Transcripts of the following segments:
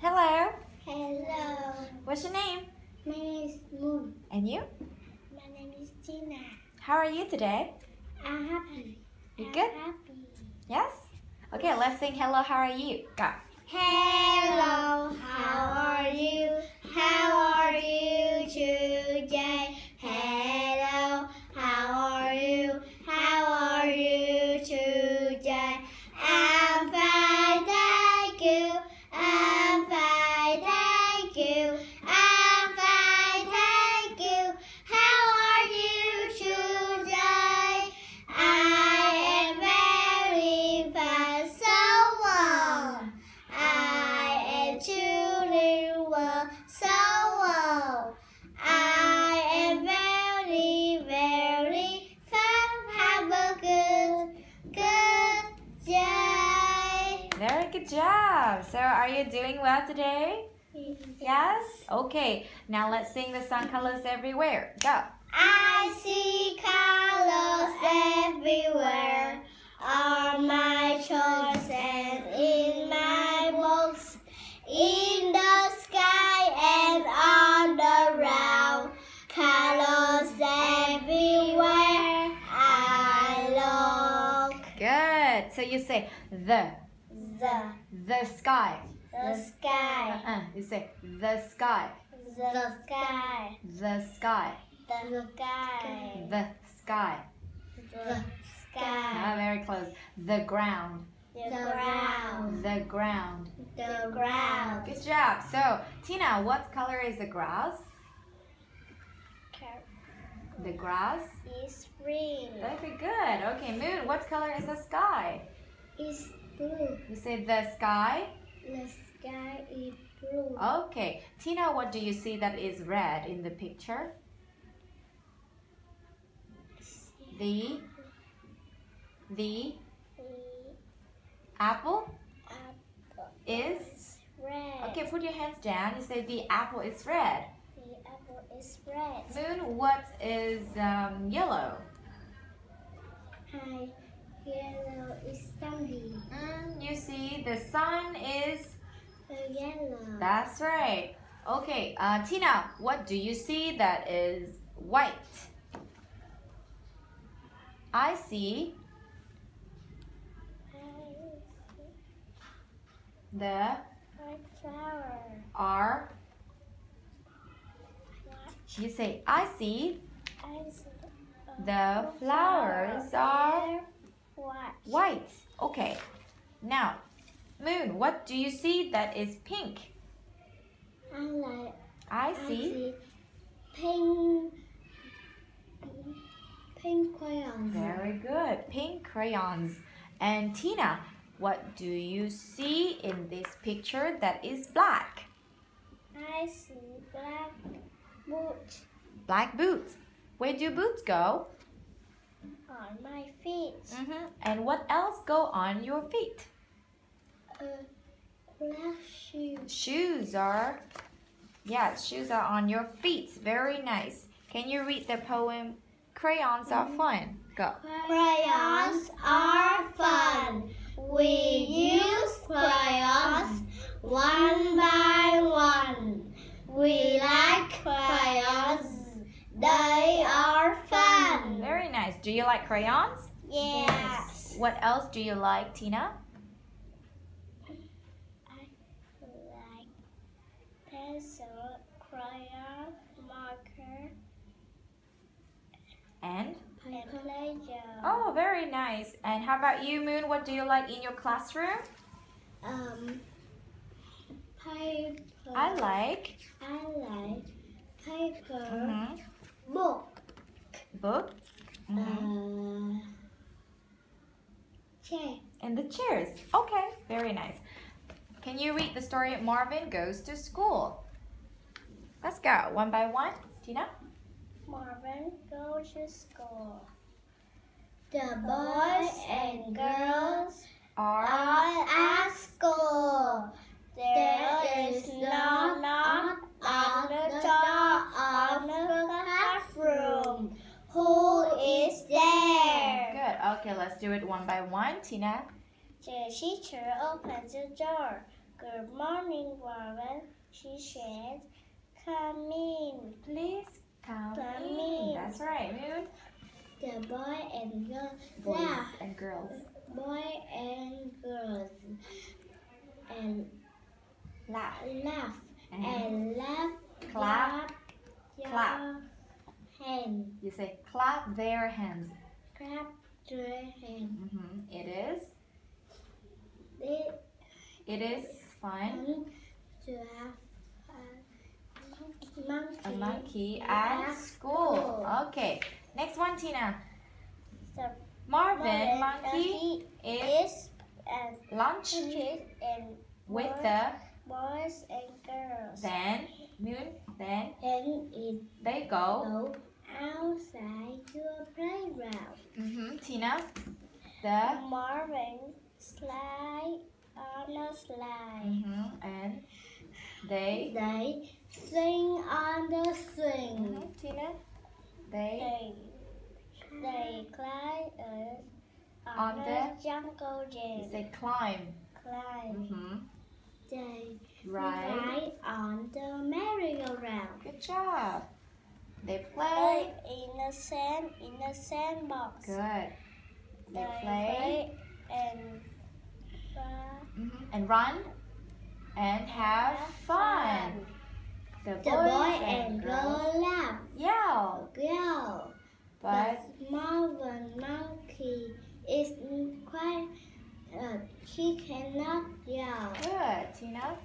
Hello. Hello, What's your name? my name is Moon. And you? My name is Tina. How are you today? I'm happy. You I'm good? Happy. Yes? Okay, let's sing hello, how are you? Go. Hello, how are you? How are you today? Good job. So, are you doing well today? Yes? Okay, now let's sing the song Colors Everywhere. Go. I see colors everywhere on my choice and in my books, in the sky and on the ground. Colors everywhere I look. Good. So, you say the, The, the sky. the sky, Uh, you say the sky, the sky, the sky, the sky, the sky. the Ah, sky, very close. The ground, the ground, the ground. the ground. Good job. So, Tina, what color is the grass? The grass? is green. Very good. Okay, Moon, what color is the sky? Is blue. You say the sky? The sky is blue. Okay. Tina, what do you see that is red in the picture? The the apple apple is red. Okay, put your hands down. You say the apple is red. The apple is red. Moon, what is um, yellow? I yellow is Mm, you see, the sun is. Yellow. That's right. Okay, uh, Tina, what do you see that is white? I see the White flower. are. You say, I see I see the flowers are white. white. Okay. Now, Moon, what do you see that is pink? I like. I I see. see pink. Pink crayons. Very good. Pink crayons. And Tina, what do you see in this picture that is black? I see black boot Black boots. Where do boots go? On my feet. hmm And what else go on your feet? A black shoe. Shoes are, yeah, shoes are on your feet. Very nice. Can you read the poem? Crayons are fun. Go. Crayons are fun. We use crayons one by one. We like crayons. They are fun. Very nice. Do you like crayons? Yes. What else do you like, Tina? I like pencil, crayon, marker, And? and Play-Doh. Oh, very nice. And how about you, Moon? What do you like in your classroom? Um, paper. I like I like paper, mhm, book, book mhm, uh, chair. and the chairs. Okay, very nice. Can you read the story Marvin Goes to School? Let's go one by one. Tina? Marvin goes to school. The boys and girls Are are at school. There is no knock on the door Okay, let's do it one by one. Tina? The teacher opens the door. Good morning, Warren, she said. Come in. Please come Come in. in. That's right, Moon. The boy and girl Boys laugh. and girls. Boy and girls and Laugh. laugh And and laugh. Clap. Clap. Clap. Hand. you say clap their hands. Clap hand. hmm It is. They It is fun. to have a monkey. A monkey at school. Okay. Next one, Tina. The Marvin, monkey monkey is is lunch and with boys, the boys and girls. then moon. Then and it they go. go outside to a playground. hmm Tina. The Marvin slide on a slide. hmm and they. They sing on the swing. Mhm, Tina. They They they climb On on the- the jungle gym. say climb. Climb. hmm They Right. ride on the merry-go-round. Good job. They play. Play in the sand in the sandbox. Good. They They play and fun. mhm, and run and have fun. The The boy and girl laugh, yell, yell. but But Marvin monkey is quite. Uh, he cannot yell. good, Tina.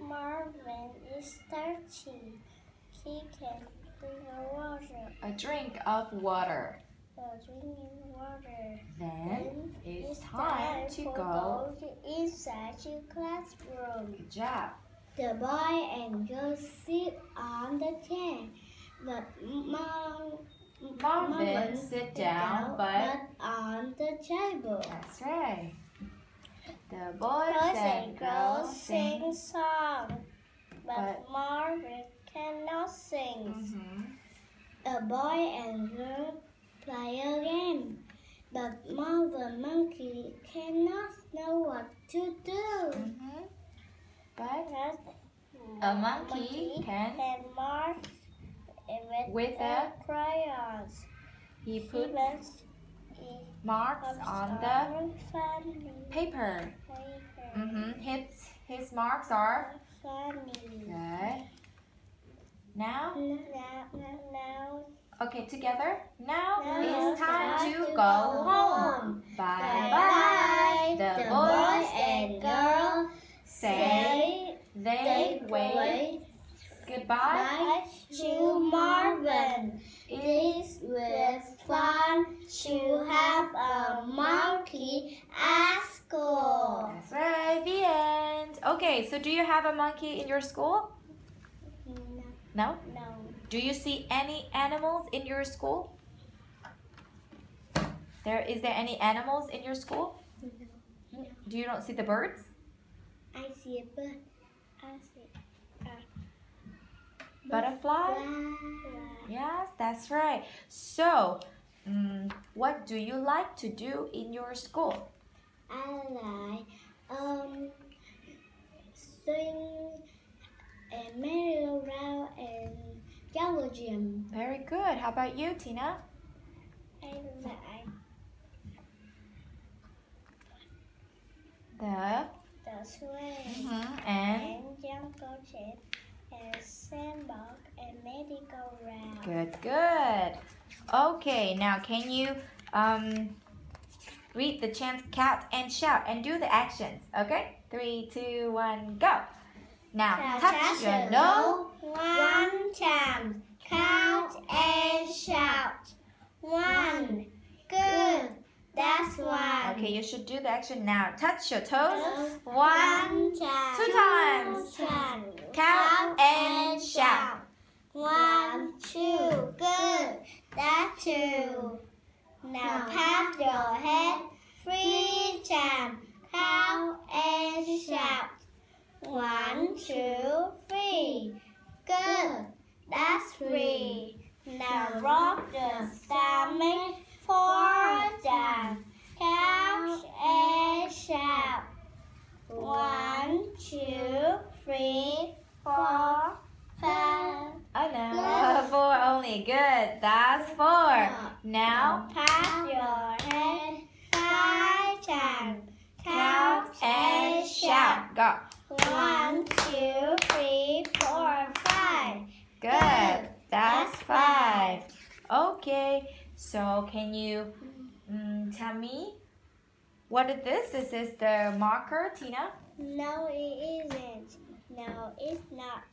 Marvin is thirsty. He can drink water. A drink of water. Drinking water. Then it's time to go. to inside the classroom. Good job. The boy and girl sit on the chair, but mom, Marvin sit down, but on the table. that's right. The boys Boys and girls sing. sing song, but, But- Marvin cannot sing. Mhm. A boy and girl play a game, but Marvin monkey cannot know what to do. Mhm. But But a monkey can can mark with, With a crayons. he He puts must marks on the paper. paper. Mhm. His his marks are Funny. good. Now, Now, now, okay, together. Now Now it's time time to to go go home. Bye bye. bye. The The boys boy and girls girl say They, they wave wave goodbye. to Marvin. This was fun to have a monkey at school. That's right, the end. Okay, so do you have a monkey in your school? No, No? no. Do you see any animals in your school? There is there any animals in your school? No. Do you don't see the birds? I see a bird. I see a Butterfly? butterfly. Yes, that's right. So, mm, what do you like to do in your school? I like um sing and merry-go-round and jungle gym. Very good. How about you, Tina? The the swing mhm, and and jungle gym and sandbox and merry-go-round. good, good. Okay, now can you um read the chant, count, and shout, and do the actions? Okay, three, two, one, go. Now touch your nose. One time, count and shout. One, good. That's one. Okay, you should do the action now. Touch your toes. One, time, two times. time. Count and shout. One, two, good. That's two. Now pat your head three times. Count and shout. One, one, two, three. Good. That's three. Now rock the stomach four down. Couch and shout. One, two, three, four, five. Oh no, four only. Good. That's four. Now pat your head five times. Count and shout. Go. So can you mm, tell me what is this? Is this the marker, Tina? No, it isn't. No, it's not.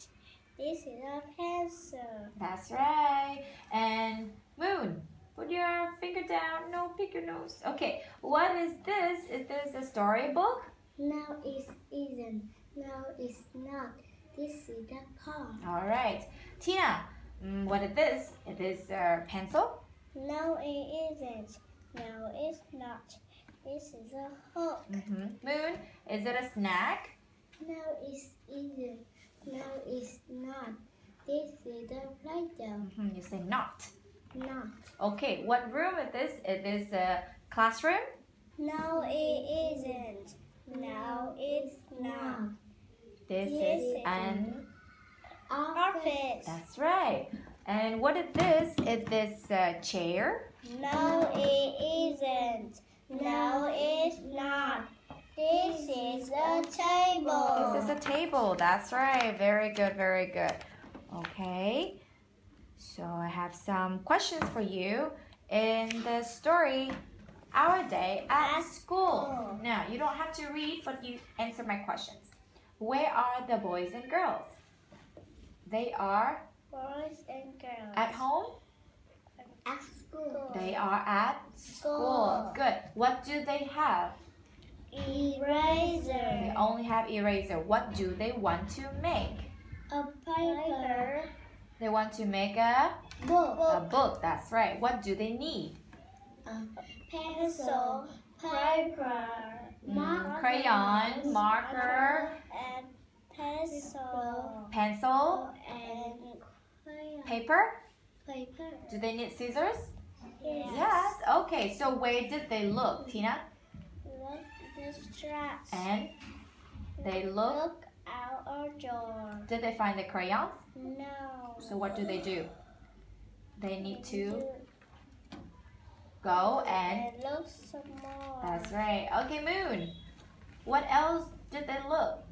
This is a pencil. That's right. And Moon, put your finger down. No, pick your nose. Okay. What is this? Is this a storybook? No, it isn't. No, it's not. This is a car. All right. Tina, mm, what is this? Is this a pencil? No, it isn't. No, it's not. This is a hook. Mm-hmm. Moon, is it a snack? No, it isn't. No, it's not. This is a Play-Doh. Mm-hmm. You say not. Not. Okay. What room is this? Is this a classroom? No, it isn't. No, it's not. This Yes, is it an. Office. That's right. And what is this? Is this a chair? No, it isn't. No, it's not. This is a table. This is a table. That's right. Very good. Very good. Okay. So I have some questions for you in the story Our Day at At School. School. Now, you don't have to read, but you answer my questions. Where are the boys and girls? They are Boys and girls. at home. At school. They are at school. School. Good. What do they have? Eraser. They only have eraser. What do they want to make? A paper. They want to make a, book. a Book. book. That's right. What do they need? A pencil. Paper. Mm, crayon, marker, And pencil. pencil, And crayon. Paper. Paper. Do they need scissors? Yes. Yes. Okay. So where did they look, Tina? Look the straps. And they look. Look out our door. Did they find the crayons? No. So what do they do? They need to go and. And look some more. That's right. Okay, Moon. What else did they look?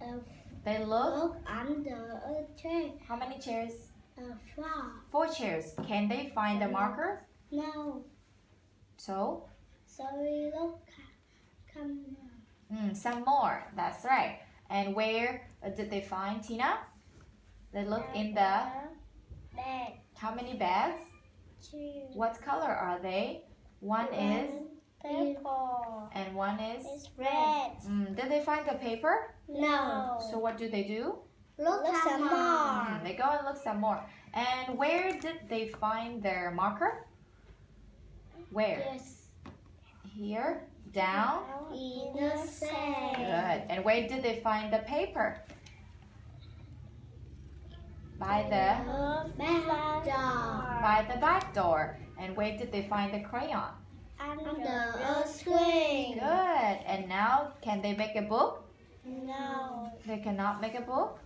A They look. look under a chair. How many chairs? A flower. Four chairs. Can they find the marker? No. So, So we look. Come now. mm, some more. That's right. And where uh, did they find Tina? They look in the. bed. How many beds? Two. What color are they? One is purple. and one is. It's red. Mm, did they find the paper? No. So what do they do? look, some more. Mm, they go and look some more. And where did they find their marker? Where? Yes. Here, down. In the sand. Good. And where did they find the paper? By the back door. by the back door. And where did they find the crayon? Under a screen. Good. And now can they make a book? No. They cannot make a book.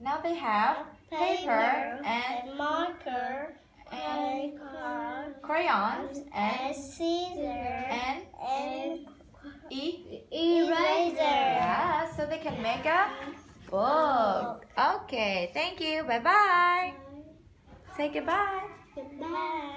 Now they have Paper and and marker and and crayons and and scissors and and e eraser. yeah, so they can make a book. Okay, thank you. Bye bye. Say goodbye. Goodbye.